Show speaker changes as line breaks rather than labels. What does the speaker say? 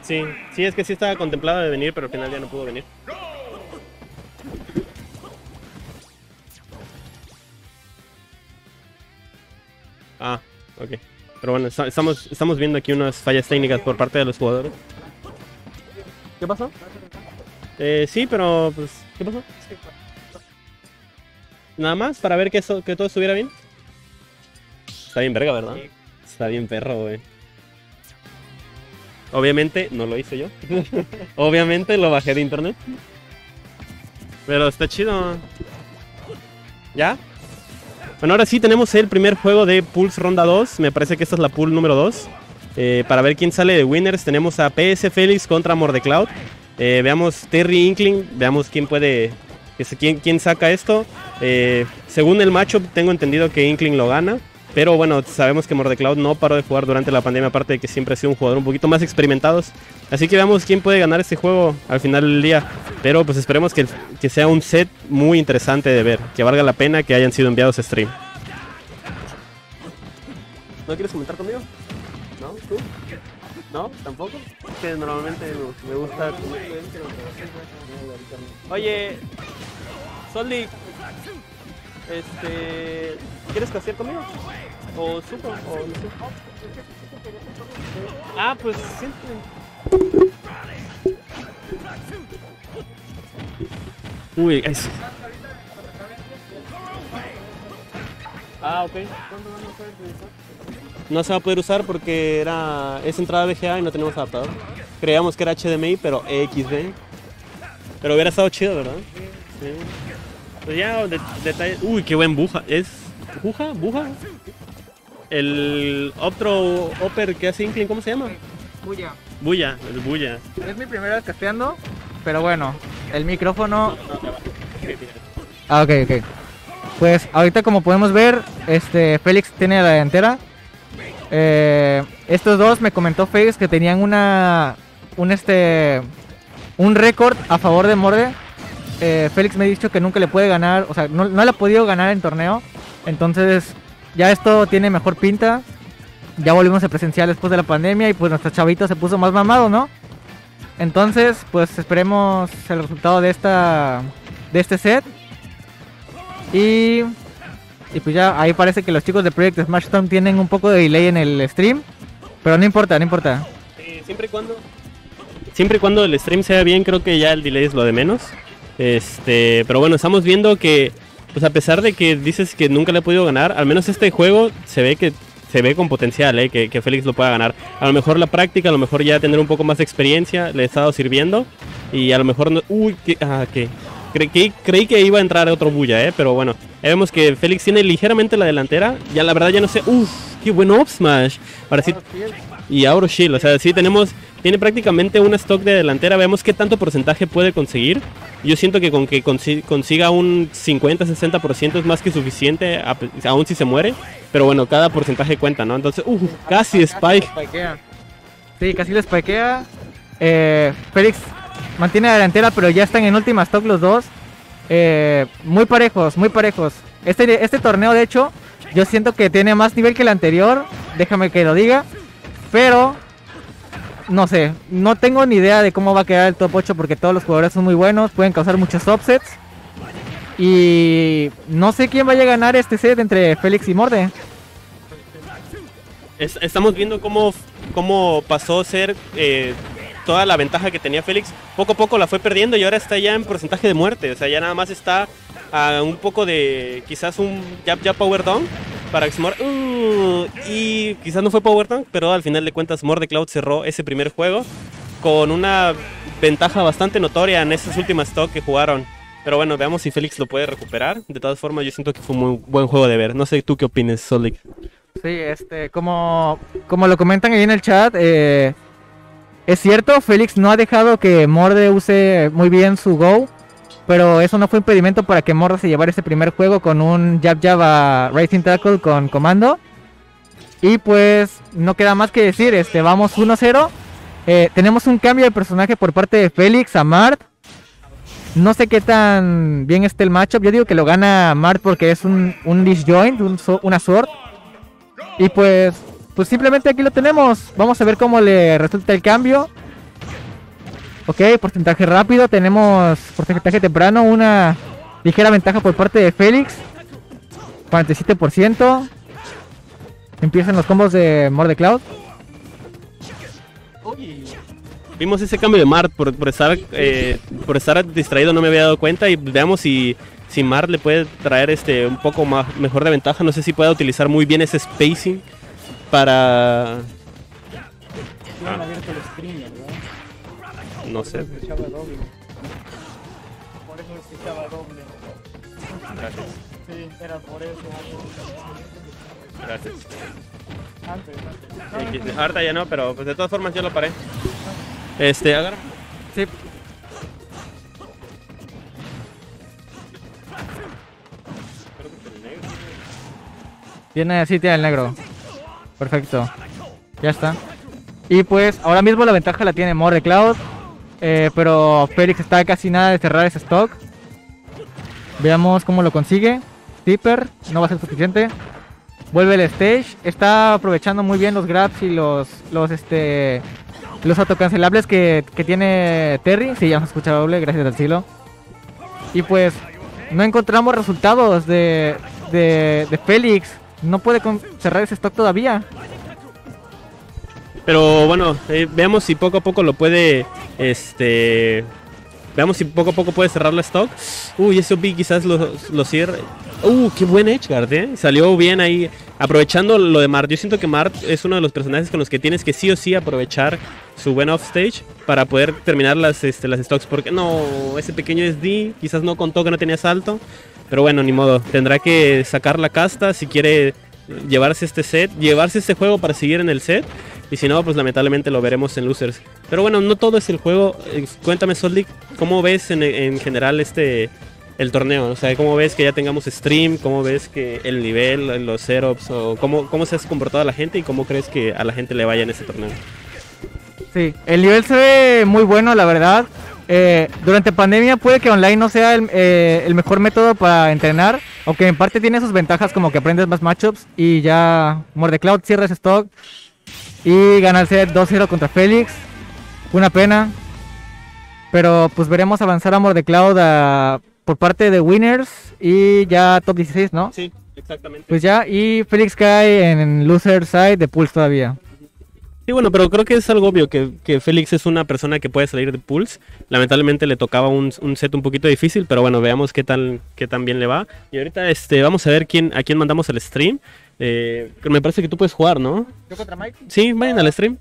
Sí, sí, es que sí estaba contemplado de venir, pero al final ya no pudo venir. Ah, ok. Pero bueno, esta- estamos, estamos viendo aquí unas fallas técnicas por parte de los jugadores. ¿Qué pasó? Eh, sí, pero pues, ¿qué pasó? Nada más para ver que, eso, que todo estuviera bien. Está bien verga, ¿verdad? Está bien perro, güey. Obviamente no lo hice yo. Obviamente lo bajé de internet. Pero está chido. ¿Ya? Bueno, ahora sí tenemos el primer juego de Pulse Ronda 2. Me parece que esta es la pool número 2. Eh, para ver quién sale de winners, tenemos a PS Félix contra Mordecloud. Eh, veamos Terry Inkling, veamos quién puede. quién, quién saca esto. Eh, según el matchup, tengo entendido que Inkling lo gana. Pero bueno, sabemos que Mordecloud no paró de jugar durante la pandemia, aparte de que siempre ha sido un jugador un poquito más experimentados. Así que veamos quién puede ganar este juego al final del día. Pero pues esperemos que, que sea un set muy interesante de ver, que valga la pena que hayan sido enviados a stream. ¿No quieres comentar conmigo? ¿No? ¿Tú? ¿No? ¿Tampoco? Que normalmente me- gusta... Oye, Soldi, este, ¿quieres casear conmigo? ¿O supo? ¿O? Ah, pues. Uy, es... Ah, ok. No se va a poder usar porque era es entrada VGA y no tenemos adaptador. Creíamos que era HDMI, pero XD. Pero hubiera estado chido, ¿verdad? Sí. Pues ya, de- detalle. Uy, qué buen buja. ¿Es buja? ¿Buja? El otro Oper que hace Inkling, ¿cómo se llama?
Bulla.
Bulla, el Bulla.
Es mi primera vez casteando, pero bueno, el micrófono... Ah, ok, ok. Pues ahorita como podemos ver, este Félix tiene la delantera. Eh, estos dos me comentó Félix que tenían una un este un récord a favor de Morde. Eh, Félix me ha dicho que nunca le puede ganar, o sea, no, no le ha podido ganar en torneo. Entonces, ya esto tiene mejor pinta. Ya volvimos a presencial después de la pandemia y pues nuestro chavito se puso más mamado, ¿no? Entonces, pues esperemos el resultado de esta de este set. Y y pues ya ahí parece que los chicos de Project Smash Storm tienen un poco de delay en el stream, pero no importa, no importa.
Sí, siempre y cuando. Siempre y cuando el stream sea bien, creo que ya el delay es lo de menos. Este, pero bueno, estamos viendo que, pues a pesar de que dices que nunca le he podido ganar, al menos este juego se ve que se ve con potencial, ¿eh? que, que Félix lo pueda ganar. A lo mejor la práctica, a lo mejor ya tener un poco más de experiencia le ha estado sirviendo. Y a lo mejor no. Uy, que, ah, que. Cre- que- creí que iba a entrar otro bulla, ¿eh? pero bueno, ya vemos que Félix tiene ligeramente la delantera. Ya la verdad ya no sé. Uf, qué buen up smash. Sí- y Auro Shield. O sea, sí tenemos, tiene prácticamente un stock de delantera. Vemos qué tanto porcentaje puede conseguir. Yo siento que con que consi- consiga un 50-60% es más que suficiente, aún si se muere. Pero bueno, cada porcentaje cuenta, ¿no? Entonces, uh, casi Spike.
Sí, casi le spikea. Eh, Félix mantiene la delantera, pero ya están en última stock los dos. Eh, muy parejos, muy parejos. Este, este torneo, de hecho, yo siento que tiene más nivel que el anterior. Déjame que lo diga. Pero, no sé, no tengo ni idea de cómo va a quedar el top 8 porque todos los jugadores son muy buenos, pueden causar muchos upsets. Y no sé quién vaya a ganar este set entre Félix y Morde.
Es- estamos viendo cómo, cómo pasó a ser eh, toda la ventaja que tenía Félix. Poco a poco la fue perdiendo y ahora está ya en porcentaje de muerte. O sea, ya nada más está a un poco de quizás un jab jab power down para muera. Uh, y quizás no fue power down, pero al final de cuentas Morde Cloud cerró ese primer juego con una ventaja bastante notoria en esas últimas stock que jugaron. Pero bueno, veamos si Félix lo puede recuperar. De todas formas, yo siento que fue un muy buen juego de ver. No sé tú qué opines, Solik.
Sí, este, como, como lo comentan ahí en el chat, eh, es cierto, Félix no ha dejado que Morde use muy bien su Go, pero eso no fue impedimento para que Morde se llevara ese primer juego con un Jab Jab a Racing Tackle con comando. Y pues no queda más que decir, este, vamos 1-0. Eh, tenemos un cambio de personaje por parte de Félix a Mart. No sé qué tan bien esté el matchup. Yo digo que lo gana Mart porque es un, un disjoint, un una sword. Y pues pues simplemente aquí lo tenemos. Vamos a ver cómo le resulta el cambio. Ok, porcentaje rápido. Tenemos porcentaje temprano. Una ligera ventaja por parte de Félix. 47%. Empiezan los combos de Morde Cloud.
Vimos ese cambio de Mart por, por estar eh, por estar distraído no me había dado cuenta y veamos si si Mart le puede traer este un poco más mejor de ventaja, no sé si pueda utilizar muy bien ese spacing para no sé.
Se echaba doble. Por eso se echaba doble.
Gracias.
Sí, era por eso.
Gracias.
Antes, antes.
Ahorita ya no, pero pues de todas formas yo lo paré. Este, agarra.
Sí. Tiene así, tiene el negro. Perfecto. Ya está. Y pues ahora mismo la ventaja la tiene More Cloud. Eh, pero Félix está casi nada de cerrar ese stock. Veamos cómo lo consigue. Tipper, no va a ser suficiente. Vuelve el stage. Está aprovechando muy bien los grabs y los los este los autocancelables que, que tiene Terry. Sí, ya nos escucha doble, gracias al silo. Y pues no encontramos resultados de, de, de Félix. No puede cerrar ese stock todavía.
Pero bueno, eh, veamos si poco a poco lo puede este veamos si poco a poco puede cerrar la stock. Uy, eso vi quizás lo, lo cierre. Uh, qué buen Edgeguard, eh. Salió bien ahí aprovechando lo de Mart. Yo siento que Mart es uno de los personajes con los que tienes que sí o sí aprovechar su buen offstage para poder terminar las este, las stocks porque no, ese pequeño SD quizás no contó que no tenía salto. Pero bueno, ni modo. Tendrá que sacar la casta si quiere llevarse este set, llevarse este juego para seguir en el set. Y si no, pues lamentablemente lo veremos en Losers. Pero bueno, no todo es el juego. Eh, Cuéntame, Soldic, ¿cómo ves en, en general este el torneo? O sea, ¿cómo ves que ya tengamos stream? ¿Cómo ves que el nivel, los setups? O cómo, ¿Cómo se ha comportado la gente y cómo crees que a la gente le vaya en este torneo?
Sí, el nivel se ve muy bueno, la verdad. Eh, durante pandemia puede que online no sea el, eh, el mejor método para entrenar, aunque en parte tiene sus ventajas como que aprendes más matchups y ya Mordecloud cierra ese stock y gana el set 2-0 contra Félix. Una pena, pero pues veremos avanzar a Mordecloud a- por parte de Winners y ya top 16, ¿no?
Sí, exactamente.
Pues ya, y Félix cae en loser side de Pulse todavía.
Sí, bueno, pero creo que es algo obvio que, que Félix es una persona que puede salir de Pulse. Lamentablemente le tocaba un, un set un poquito difícil, pero bueno, veamos qué tal, qué tan bien le va. Y ahorita este, vamos a ver quién, a quién mandamos el stream. Eh, me parece que tú puedes jugar, ¿no?
¿Yo contra Mike?
Sí, vayan al stream.